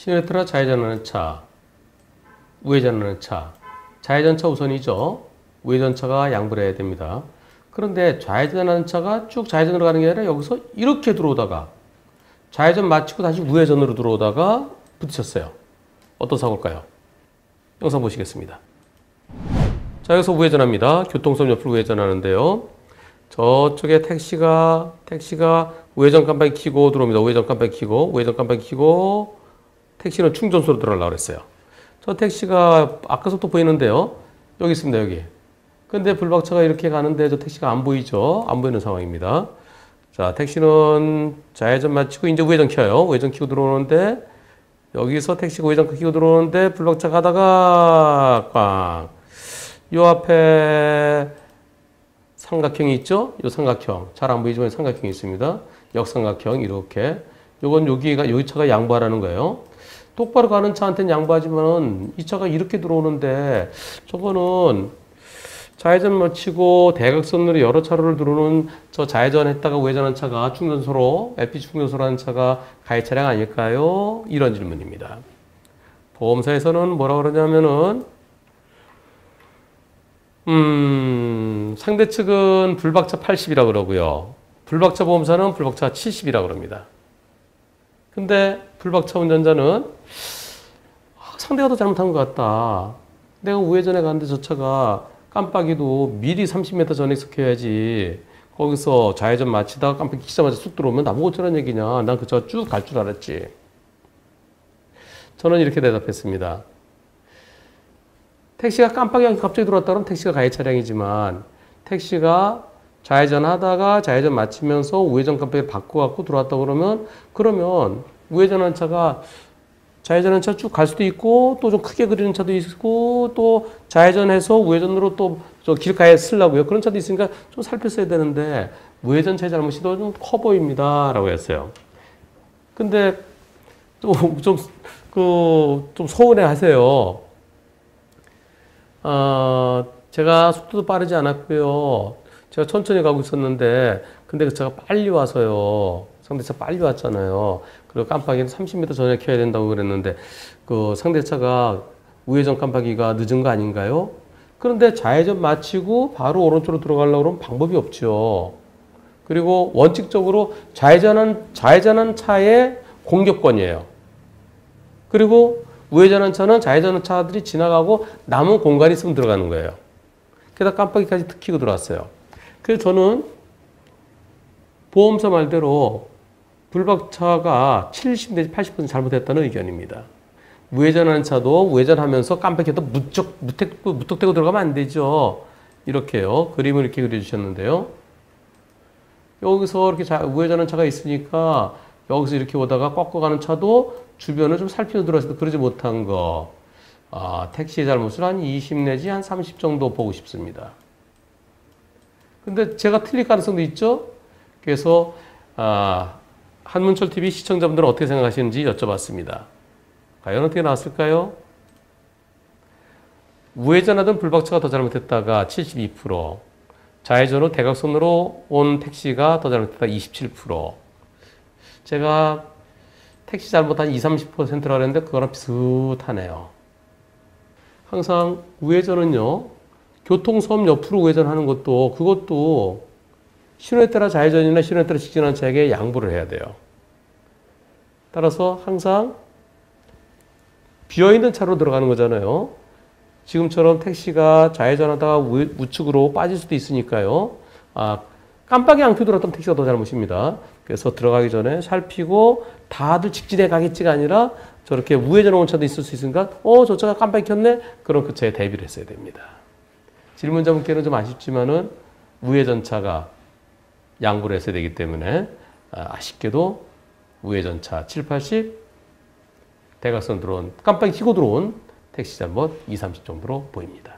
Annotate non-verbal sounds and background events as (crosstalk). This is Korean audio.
신호에 따라 좌회전하는 차, 우회전하는 차. 좌회전차 우선이죠. 우회전차가 양보를 해야 됩니다. 그런데 좌회전하는 차가 쭉 좌회전으로 가는 게 아니라 여기서 이렇게 들어오다가 좌회전 마치고 다시 우회전으로 들어오다가 부딪혔어요. 어떤 사고일까요? 영상 보시겠습니다. 자, 여기서 우회전합니다. 교통선 옆으로 우회전하는데요. 저쪽에 택시가, 택시가 우회전 깜빡이 켜고 들어옵니다. 우회전 깜빡이 켜고, 우회전 깜빡이 켜고, 택시는 충전소로 들어가려고 그랬어요. 저 택시가 아까부터 보이는데요. 여기 있습니다, 여기. 근데 불박차가 이렇게 가는데 저 택시가 안 보이죠? 안 보이는 상황입니다. 자, 택시는 좌회전 마치고 이제 우회전 켜요. 우회전 켜고 들어오는데 여기서 택시가 우회전 켜고 들어오는데 불박차 가다가 꽝. 요 앞에 삼각형이 있죠? 요 삼각형. 잘 안 보이지만 삼각형이 있습니다. 역삼각형 이렇게. 요건 여기가 여기 차가 양보하라는 거예요. 똑바로 가는 차한테는 양보하지만 이 차가 이렇게 들어오는데 저거는 좌회전 마치고 대각선으로 여러 차로를 들어오는 저 좌회전 했다가 우회전한 차가 충전소로 LP 충전소로 하는 차가 가해 차량 아닐까요? 이런 질문입니다. 보험사에서는 뭐라 그러냐면은 음, 상대 측은 불박차 80이라 그러고요. 불박차 보험사는 불박차 70이라 그럽니다. 근데 불박차 운전자는 아, 상대가 더 잘못한 것 같다. 내가 우회전에 가는데 저 차가 깜빡이도 미리 30m 전에 익숙해야지. 거기서 좌회전 마치다가 깜빡이 키자마자 쑥 들어오면 나보고 어쩌라는 얘기냐. 난 그 차 쭉 갈 줄 알았지. 저는 이렇게 대답했습니다. 택시가 깜빡이 갑자기 들어왔다 그러면 택시가 가해 차량이지만 택시가 좌회전 하다가 좌회전 마치면서 우회전 깜빡이 바꿔갖고 들어왔다 그러면 그러면 우회전한 차가 좌회전한 차 쭉 갈 수도 있고 또 좀 크게 그리는 차도 있고 또 좌회전해서 우회전으로 또 저 길가에 쓰려고요. 그런 차도 있으니까 좀 살폈어야 되는데 우회전 차의 잘못이 더 좀 커 보입니다. 라고 했어요. 근데 또 (laughs) 좀 그 좀 서운해 하세요. 어, 제가 속도도 빠르지 않았고요. 제가 천천히 가고 있었는데 근데 그 차가 빨리 와서요. 상대차 빨리 왔잖아요. 그리고 깜빡이는 30m 전에 켜야 된다고 그랬는데 그 상대차가 우회전 깜빡이가 늦은 거 아닌가요? 그런데 좌회전 마치고 바로 오른쪽으로 들어가려고 그러면 방법이 없죠. 그리고 원칙적으로 좌회전한 좌회전한 차의 공격권이에요. 그리고 우회전한 차는 좌회전한 차들이 지나가고 남은 공간이 있으면 들어가는 거예요. 게다가 깜빡이까지 켜고 들어왔어요. 그래서 저는 보험사 말대로 불박차가 70 내지 80% 잘못했다는 의견입니다. 우회전하는 차도 우회전하면서 깜빡이도 무척 무턱, 무턱대고 들어가면 안 되죠. 이렇게요. 그림을 이렇게 그려주셨는데요. 여기서 이렇게 자, 우회전하는 차가 있으니까 여기서 이렇게 오다가 꺾어가는 차도 주변을 좀 살피고 들어왔을 때 그러지 못한 거. 아, 택시의 잘못을 한 20 내지 한 30 정도 보고 싶습니다. 근데 제가 틀릴 가능성도 있죠? 그래서, 아, 한문철 TV 시청자분들은 어떻게 생각하시는지 여쭤봤습니다. 과연 어떻게 나왔을까요? 우회전하던 불박차가 더 잘못했다가 72%, 좌회전으로 대각선으로 온 택시가 더 잘못했다 27%. 제가 택시 잘못 한 20, 30%라 그랬는데 그거랑 비슷하네요. 항상 우회전은요, 교통수험 옆으로 우회전하는 것도 그것도 신호에 따라 좌회전이나 신호에 따라 직진하는 차에게 양보를 해야 돼요. 따라서 항상 비어있는 차로 들어가는 거잖아요. 지금처럼 택시가 좌회전하다가 우측으로 빠질 수도 있으니까요. 아, 깜빡이 안 켜고 들었던 택시가 더 잘못입니다. 그래서 들어가기 전에 살피고 다들 직진해 가겠지가 아니라 저렇게 우회전 온 차도 있을 수 있으니까 어, 저 차가 깜빡이 켰네? 그럼 그 차에 대비를 했어야 됩니다. 질문자분께는 좀 아쉽지만은 우회전차가 양보를 했어야 되기 때문에 아쉽게도 우회전차 7, 80 대각선 들어온 깜빡이 켜고 들어온 택시 잘못 2, 30 정도로 보입니다.